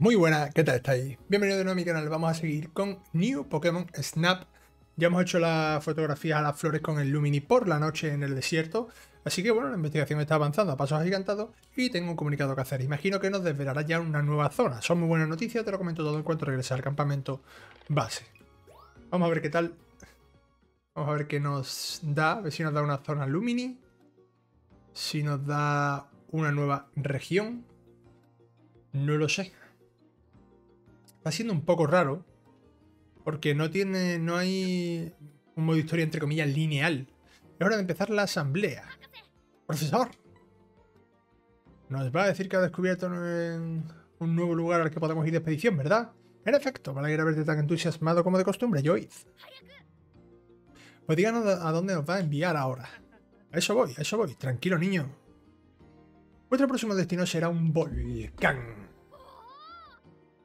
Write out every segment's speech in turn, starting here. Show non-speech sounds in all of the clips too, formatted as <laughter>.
Muy buenas, ¿qué tal estáis? Bienvenido de nuevo a mi canal, vamos a seguir con New Pokémon Snap. Ya hemos hecho la fotografía a las flores con el Lumini por la noche en el desierto, así que bueno, la investigación está avanzando a pasos agigantados y tengo un comunicado que hacer. Imagino que nos desvelará ya una nueva zona. Son muy buenas noticias, te lo comento todo en cuanto regrese al campamento base. Vamos a ver qué tal. Vamos a ver qué nos da, a ver si nos da una zona Lumini, si nos da una nueva región. No lo sé. Va siendo un poco raro. Porque no tiene. no hay un modo historia entre comillas lineal. Es hora de empezar la asamblea. Profesor. Nos va a decir que ha descubierto un nuevo lugar al que podemos ir de expedición, ¿verdad? En efecto, para ir a verte tan entusiasmado como de costumbre, Joyce. Pues díganos a dónde nos va a enviar ahora. A eso voy, a eso voy. Tranquilo, niño. Vuestro próximo destino será un volcán.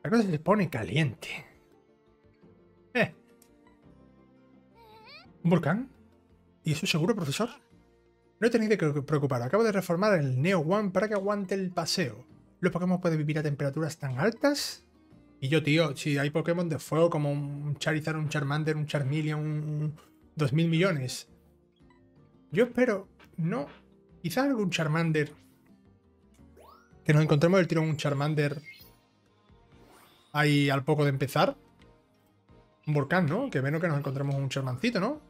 La cosa se pone caliente. ¿Eh? ¿Un volcán? ¿Y eso seguro, profesor? No tenéis que preocupar. Acabo de reformar el Neo One para que aguante el paseo. ¿Los Pokémon pueden vivir a temperaturas tan altas? Y yo, tío, si hay Pokémon de fuego como un Charizard, un Charmander, un Charmeleon, un 2000 millones. Yo espero, no, quizás algún Charmander. Que nos encontremos el tiro un Charmander ahí al poco de empezar. Un volcán, ¿no? Que menos que nos encontremos un charmancito, ¿no?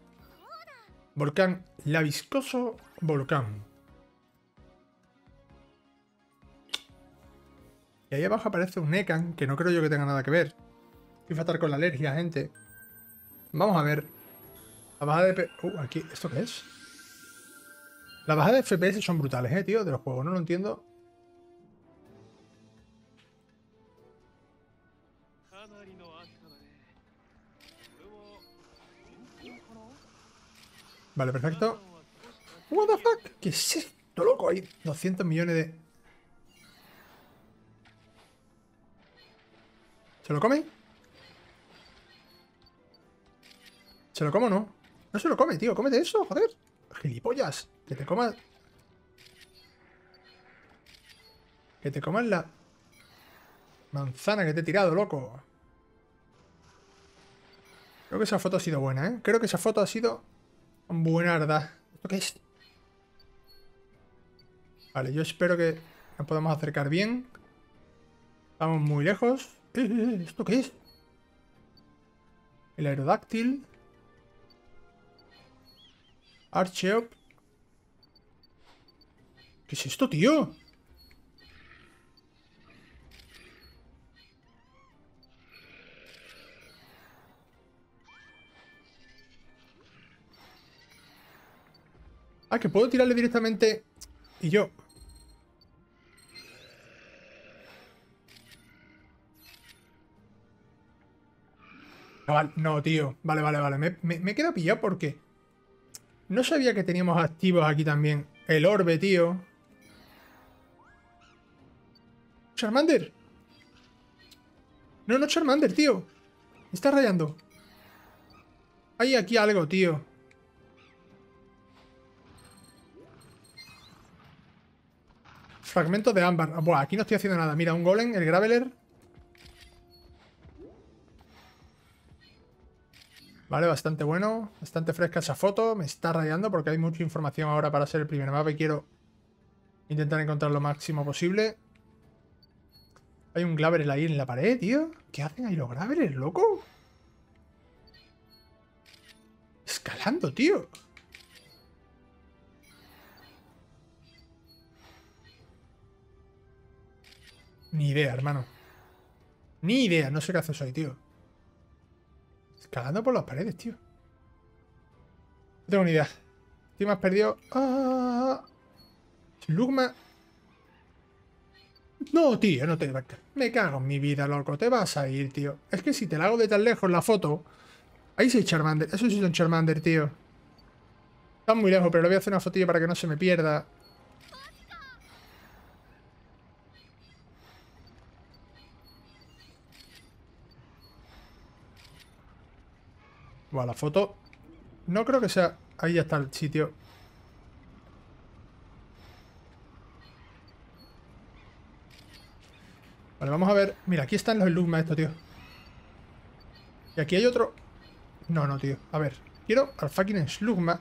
Volcán, la viscoso volcán. Y ahí abajo aparece un Ekan, que no creo yo que tenga nada que ver. Estoy fatal con la alergia, gente. Vamos a ver. La bajada de... Uh, aquí, ¿esto qué es? Las bajadas de FPS son brutales, eh, tío, de los juegos. No lo entiendo. Vale, perfecto. What the fuck? ¿Qué es esto, loco? Hay 200 millones de... ¿Se lo come? ¿Se lo como o no? No se lo come, tío. Cómete eso, joder. Gilipollas. Que te comas... Que te comas la... Manzana que te he tirado, loco. Creo que esa foto ha sido buena, ¿eh? Creo que esa foto ha sido Buenarda. ¿Esto qué es? Vale, yo espero que nos podamos acercar bien. Estamos muy lejos. Eh, eh, eh, ¿Esto qué es? El aerodáctil. Archeop. ¿Qué es esto, tío? Ah, que puedo tirarle directamente... Y yo... No, tío. Vale, vale, vale. Me, me, quedado pillado porque... No sabía que teníamos activos aquí también. El orbe, tío. Charmander. No, no Charmander, tío. Me está rayando. Hay aquí algo, tío. Fragmento de ámbar. Buah, aquí no estoy haciendo nada. Mira, un golem, el graveler. Vale, bastante bueno. Bastante fresca esa foto. Me está rayando porque hay mucha información ahora para ser el primer mapa y quiero intentar encontrar lo máximo posible. Hay un graveler ahí en la pared, tío. ¿Qué hacen ahí los gravelers, loco? Escalando, tío. Ni idea, hermano. Ni idea, no sé qué haces ahí, tío. Escalando por las paredes, tío. No tengo ni idea. Estoy más perdido. ¡Ah! Lugma. No, tío, no te Me cago en mi vida, loco. Te vas a ir, tío. Es que si te la hago de tan lejos la foto. Ahí hay Charmander. Eso sí es un Charmander, tío. Está muy lejos, pero le voy a hacer una fotilla para que no se me pierda. La foto... No creo que sea... Ahí ya está el sitio. Vale, vamos a ver. Mira, aquí están los Lugma esto, tío. Y aquí hay otro... No, no, tío. A ver. Quiero al fucking Slugma.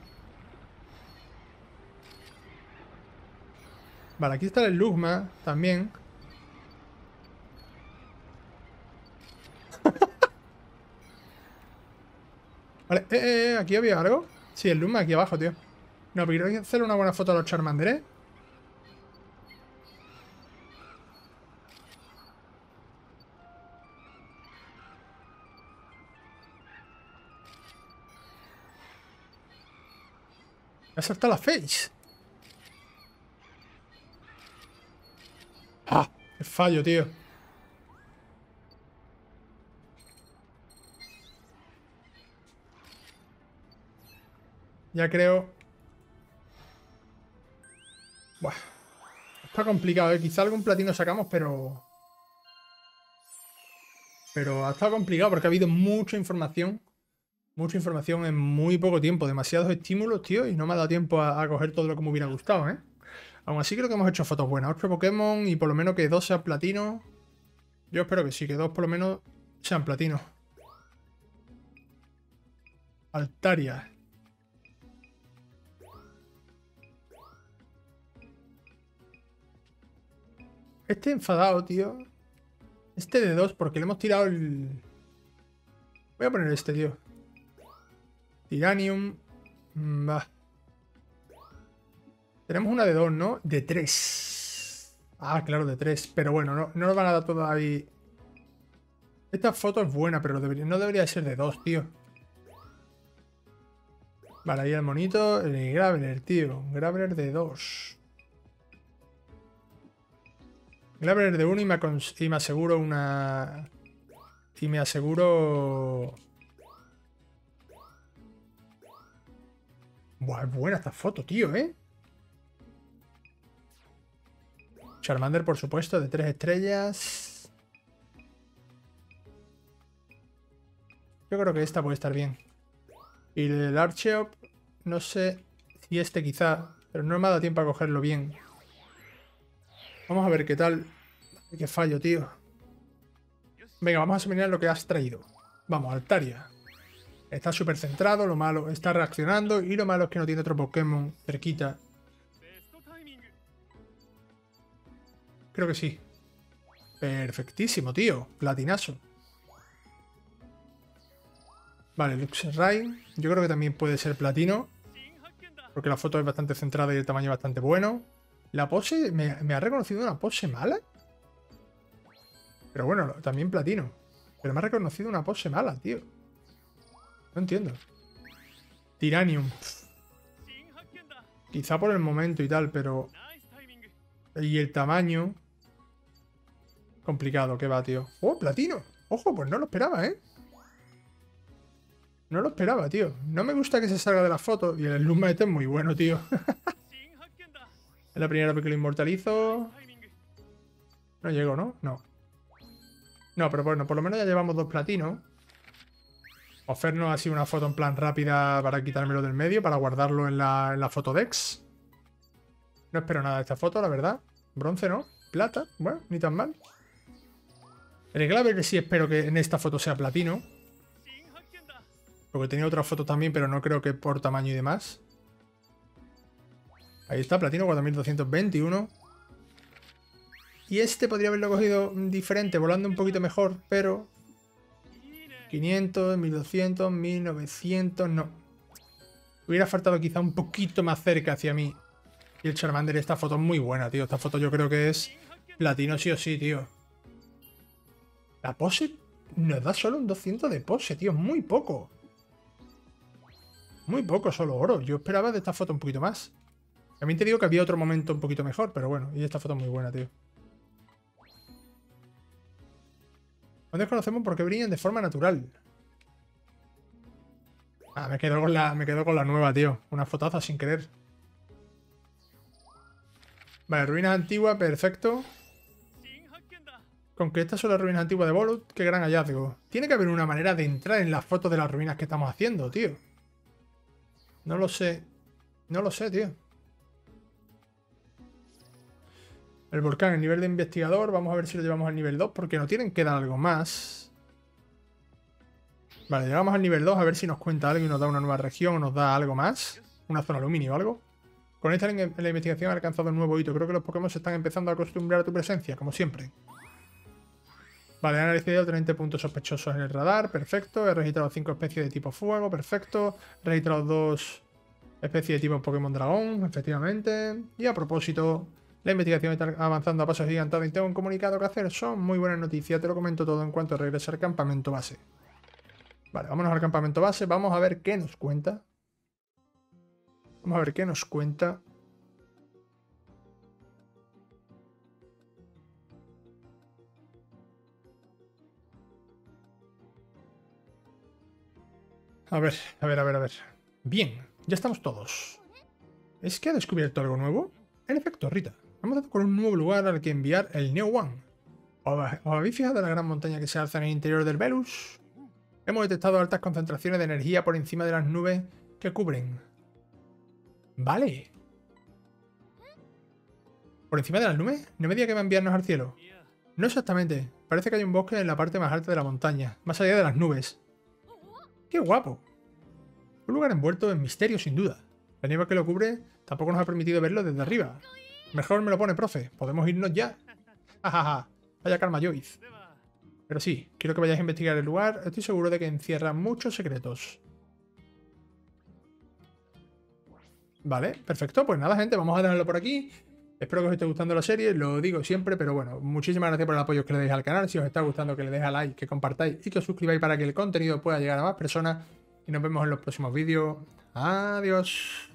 Vale, aquí está el Lugma también. Vale, eh, eh, eh, aquí había algo. Sí, el Lugma aquí abajo, tío. No, pero quiero hacerle una buena foto a los Charmander, ¿eh? Me ha saltado la face. Ah, qué fallo, tío. Ya creo... Buah. Está complicado, ¿eh? Quizá algún platino sacamos, pero... Pero ha estado complicado porque ha habido mucha información Mucha información en muy poco tiempo, demasiados estímulos, tío, y no me ha dado tiempo a, coger todo lo que me hubiera gustado, ¿eh? Aún así creo que hemos hecho fotos buenas. 8 Pokémon y por lo menos que dos sean platino. Yo espero que sí, que dos por lo menos sean platino. Altaria. Este enfadado, tío. Este de dos, porque le hemos tirado el... Voy a poner este, tío. Tiranium. Mm, va. Tenemos una de dos, ¿no? De tres. Ah, claro, de tres. Pero bueno, no, no nos van a dar todo ahí. Esta foto es buena, pero no debería ser de dos, tío. Vale, ahí el monito. El Graveler, tío. Graveler de dos. Graveler de uno y me, y me aseguro una... Y me aseguro Buah, es buena esta foto, tío, ¿eh? Charmander, por supuesto, de tres estrellas. Yo creo que esta puede estar bien. Y el Archeop, no sé si este quizá, pero no me ha dado tiempo a cogerlo bien. Vamos a ver qué tal. Qué fallo, tío. Venga, vamos a examinar lo que has traído. Vamos, Altaria. Está súper centrado, lo malo está reaccionando y lo malo es que no tiene otro Pokémon cerquita. Creo que sí. Perfectísimo, tío. Platinazo. Vale, Luxray. Yo creo que también puede ser platino. Porque la foto es bastante centrada y el tamaño es bastante bueno. La pose... ¿Me, me ha reconocido una pose mala? Pero bueno, también platino. Pero me ha reconocido una pose mala, tío. No entiendo. Tiranium. Quizá por el momento y tal, pero... Y el tamaño... Complicado, que va, tío. ¡Oh, platino! Ojo, pues no lo esperaba, ¿eh? No lo esperaba, tío. No me gusta que se salga de la foto. Y el Luma este es muy bueno, tío. <laughs> es la primera vez que lo inmortalizo. No llego, ¿no? No. No, pero bueno, por lo menos ya llevamos dos platinos. Oferno ha sido una foto en plan rápida para quitármelo del medio, para guardarlo en la, en la fotodex. No espero nada de esta foto, la verdad. Bronce, ¿no? Plata. Bueno, ni tan mal. El Glaber sí espero que en esta foto sea platino. Porque tenía otra foto también, pero no creo que por tamaño y demás. Ahí está, platino 4221. Y este podría haberlo cogido diferente, volando un poquito mejor, pero 500, 1200, 1900, no. Hubiera faltado quizá un poquito más cerca hacia mí. Y el Charmander, esta foto es muy buena, tío. Esta foto yo creo que es platino sí o sí, tío. La pose nos da solo un 200 de pose, tío. Muy poco. Muy poco, solo oro. Yo esperaba de esta foto un poquito más. También te digo que había otro momento un poquito mejor, pero bueno. Y esta foto es muy buena, tío. No desconocemos por qué brillan de forma natural. Ah, me quedo con la, me quedo con la nueva, tío. Una fotaza sin querer. Vale, ruinas antiguas, perfecto. Con que estas son las ruinas antiguas de Bolut, qué gran hallazgo. Tiene que haber una manera de entrar en las fotos de las ruinas que estamos haciendo, tío. No lo sé. No lo sé, tío. El volcán, el nivel de investigador, vamos a ver si lo llevamos al nivel 2, porque nos tienen que dar algo más. Vale, llegamos al nivel 2 a ver si nos cuenta algo y nos da una nueva región o nos da algo más. Una zona aluminio o algo. Con esta la investigación ha alcanzado un nuevo hito. Creo que los Pokémon se están empezando a acostumbrar a tu presencia, como siempre. Vale, he analizado 30 puntos sospechosos en el radar, perfecto. He registrado 5 especies de tipo fuego, perfecto. He registrado 2 especies de tipo Pokémon dragón, efectivamente. Y a propósito, la investigación está avanzando a pasos gigantados y tengo un comunicado que hacer. Son muy buenas noticias, te lo comento todo en cuanto regrese al campamento base. Vale, vámonos al campamento base, vamos a ver qué nos cuenta. Vamos a ver qué nos cuenta. A ver, a ver, a ver, a ver. Bien, ya estamos todos. ¿Es que ha descubierto algo nuevo? En efecto, Rita. Hemos dado con un nuevo lugar al que enviar el Neo One. ¿Os habéis fijado en la gran montaña que se alza en el interior del Velus? Hemos detectado altas concentraciones de energía por encima de las nubes que cubren. Vale. ¿Por encima de las nubes? No me diga que va a enviarnos al cielo. No exactamente. Parece que hay un bosque en la parte más alta de la montaña, más allá de las nubes. ¡Qué guapo! Un lugar envuelto en misterio, sin duda. La nieve que lo cubre tampoco nos ha permitido verlo desde arriba. Mejor me lo pone, profe. ¿Podemos irnos ya? Jajaja. Vaya calma, Joyce. Pero sí, quiero que vayáis a investigar el lugar. Estoy seguro de que encierra muchos secretos. Vale, perfecto. Pues nada, gente, vamos a dejarlo por aquí. Espero que os esté gustando la serie, lo digo siempre, pero bueno, muchísimas gracias por el apoyo que le deis al canal. Si os está gustando, que le deis a like, que compartáis y que os suscribáis para que el contenido pueda llegar a más personas. Y nos vemos en los próximos vídeos. Adiós.